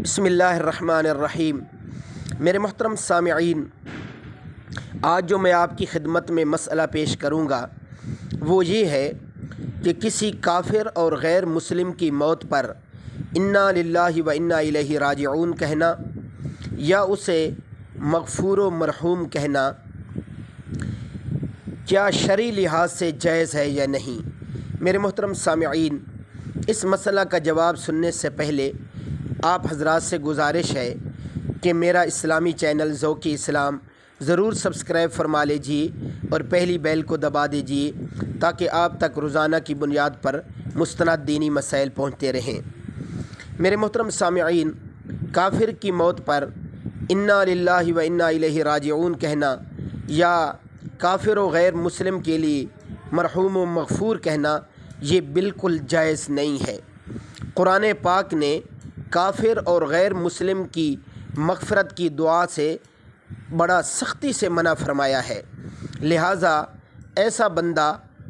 बसमीम मेरे मोहतरम सामीन आज जो मैं आपकी खिदमत में मसला पेश करूँगा, वो ये है कि किसी काफिर और गैर मुस्लिम की मौत पर इन्ना लिल्लाहि व इन्ना राजिऊन कहना या उसे मगफूर मरहूम कहना, क्या शरी लिहाज से जायज़ है या नहीं? मेरे मोहतरम सामीन इस मसला का जवाब सुनने से पहले आप हजरात से गुजारिश है कि मेरा इस्लामी चैनल ज़ोकी इस्लाम ज़रूर सब्सक्राइब फरमा लीजिए और पहली बेल को दबा दीजिए ताकि आप तक रोज़ाना की बुनियाद पर मुस्ंद दीनी मसाइल पहुँचते रहें। मेरे मोहतरम सामीन काफिर की मौत पर इन्ना लिल्लाहि व इन्ना राजिऊन कहना या काफिर व गैर मुस्लिम के लिए मरहूम मगफूर कहना, ये बिल्कुल जायज़ नहीं है। कुरान पाक ने काफिर और गैर मुस्लिम की मगफ़रत की दुआ से बड़ा सख्ती से मना फरमाया है। लिहाजा ऐसा बंदा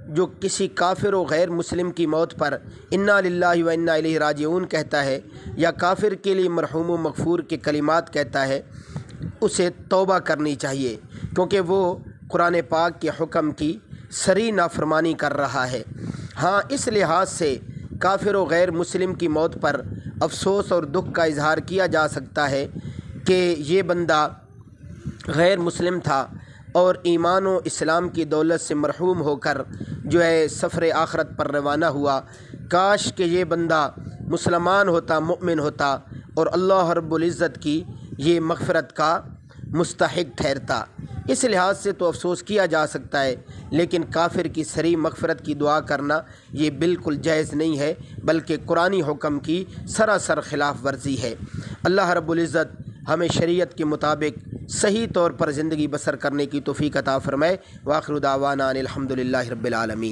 जो किसी काफिर व गैर मुस्लिम की मौत पर इन्ना व इन्ना राजिऊन कहता है या काफिर के लिए मरहूम मगफूर के कलिमात कहता है, उसे तौबा करनी चाहिए, क्योंकि वो कुरान पाक के हुक्म की सरी नाफरमानी कर रहा है। हाँ इस लिहाज से काफिर व गैर मुस्लिम की मौत पर अफसोस और दुख का इजहार किया जा सकता है कि ये बंदा गैर मुस्लिम था और ईमान व इस्लाम की दौलत से मरहूम होकर जो है सफ़र आखरत पर रवाना हुआ। काश कि ये बंदा मुसलमान होता, मुमिन होता और अल्लाह रब्बुल की ये मगफ़रत का मुस्तक ठहरता। इस लिहाज से तो अफसोस किया जा सकता है, लेकिन काफिर की सरी मकफरत की दुआ करना ये बिल्कुल जायज़ नहीं है, बल्कि कुरानी हुक्म की सरासर खिलाफ वर्जी है। अल्लाह रब्ज़त हमें शरीयत के मुताबिक सही तौर पर ज़िंदगी बसर करने की तोफ़ी अता फ़रमाए वाखरुदावाना अलहमदिल्ला रबालमी